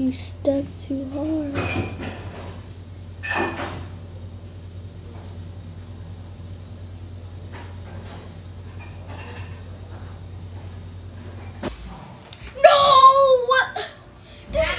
You stuck too hard. No! What?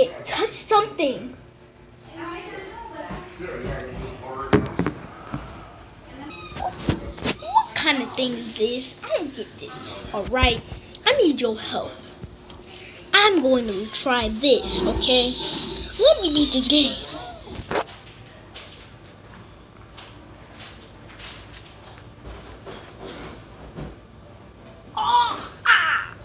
It touched something. What kind of thing is this? I don't get this. Alright, I need your help. I'm going to try this, okay? Let me beat this game. Oh, ah.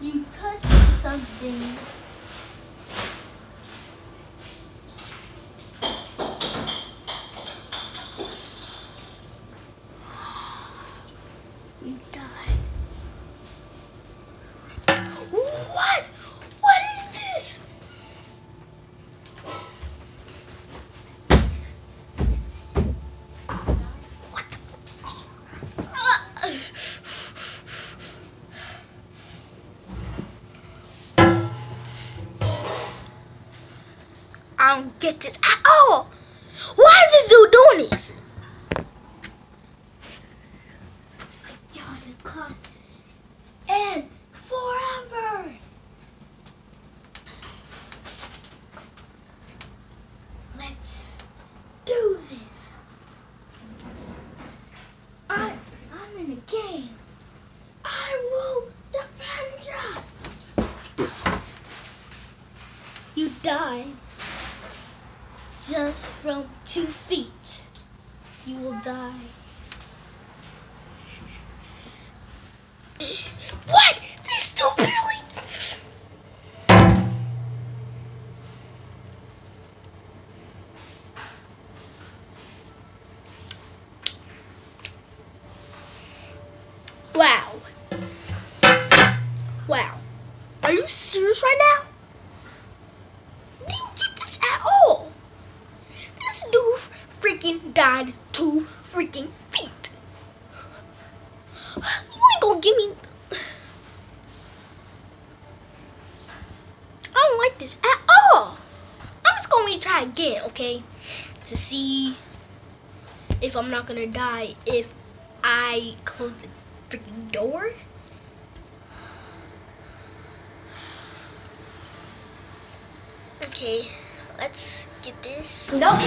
You touched something. You died. What? I don't get this at all. Oh! Why is this dude doing this? And forever. Let's do this. I I'm in a game. I will defend you. You died just from two feet. You will die. What? This two Billy? Wow. Wow. Are you serious right now? Didn't get this at all. This dude freaking died two freaking feet. You ain't gonna give me. I don't like this at all. I'm just gonna retry again, okay? To see if I'm not gonna die if I close the freaking door. Okay, let's get this. Nope.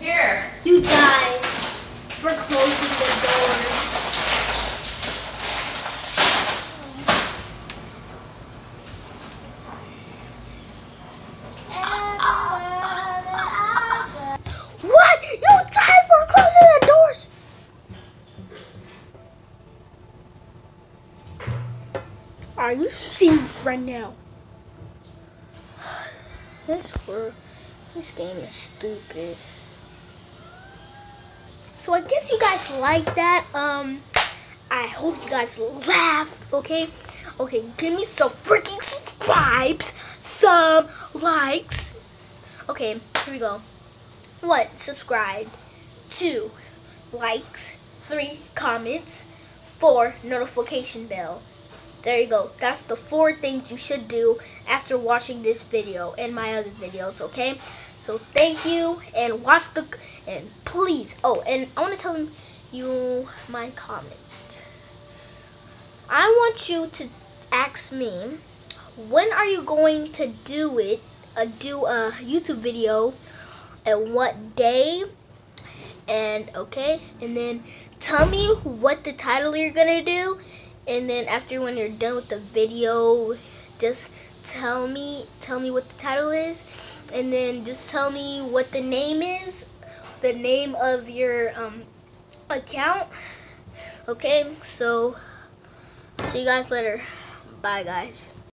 Here. You died for closing the doors. What? You died for closing the doors? Are you serious right now? This world, this game is stupid. So I guess you guys like that. Um, I hope you guys laugh. Okay, okay. Give me some freaking subscribes, some likes. Okay, here we go. One, subscribe. Two, likes. Three, comments. Four, notification bell. There you go. That's the four things you should do after watching this video and my other videos, okay? So thank you and watch the and please. Oh, and I want to tell you my comment. I want you to ask me when are you going to do it? Uh, do a YouTube video and what day and okay and then tell me what the title you're gonna do and then after when you're done with the video just tell me tell me what the title is and then just tell me what the name is the name of your um, account. Okay so see you guys later. Bye guys